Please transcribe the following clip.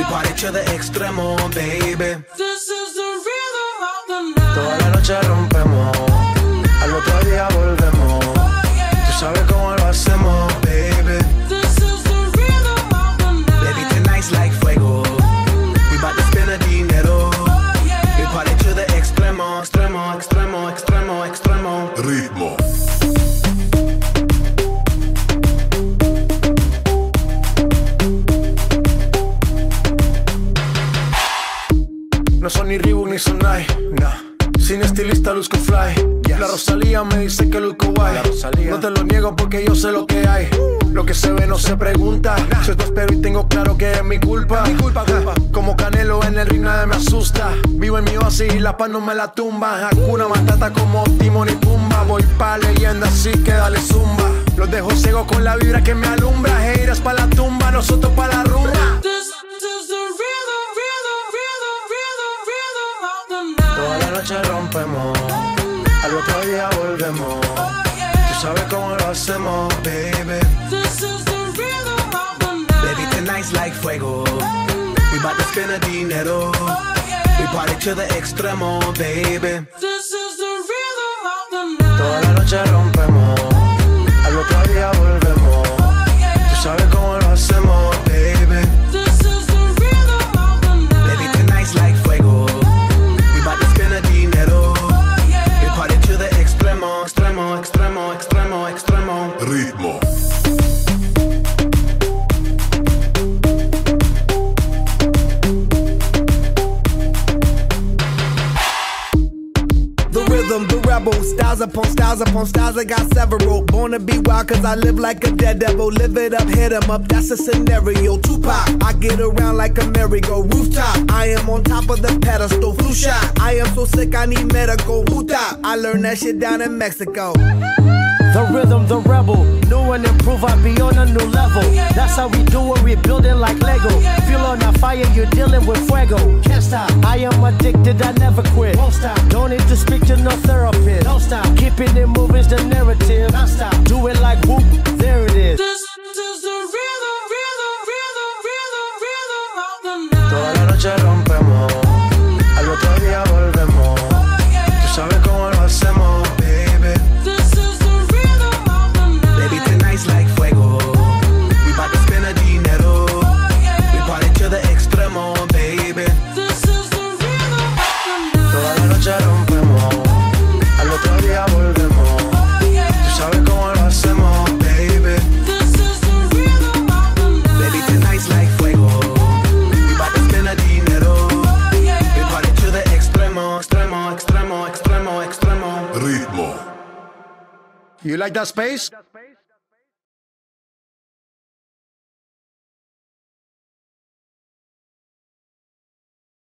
We party to the extremo, baby. This is the No son ni Reebok ni Sonai, nah. Sin estilista luzco fly. La Rosalía me dice que luzco guay. No te lo niego porque yo sé lo que hay. Lo que se ve no se pregunta. Si esto espero y tengo claro que es mi culpa. Mi culpa, culpa. Como Canelo en el ring nadie me asusta. Vivo en mi oasis y la paz no me la tumba. Hakuna Matata como Timon y Pumba. Voy pa' leyenda así que dale zumba. Los dejo ciego con la vibra que me alumbra. Heiras pa' la tumba, nosotros pa' la rumba. Noche rompemos, al otro día volvemos. Tú sabes cómo lo hacemos, baby. This is the. Baby, tonight's like fuego. We bout to spend the dinero. We party to the extremo, baby. This is the rebel, styles upon styles upon styles. I got several. Born to be wild, cause I live like a dead devil. Live it up, hit 'em up, that's a scenario. Tupac, I get around like a merry-go rooftop. I am on top of the pedestal, flu shot. I am so sick, I need medical. Hootop, I learned that shit down in Mexico. The rhythm, the rebel. New and improve, I be on a new level. That's how we do it, we building like Lego. Feel on a fire, you're dealing with fuego. Can't stop. I am addicted, I never quit. Won't stop. Don't You like that space?